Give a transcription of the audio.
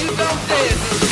you don't dance.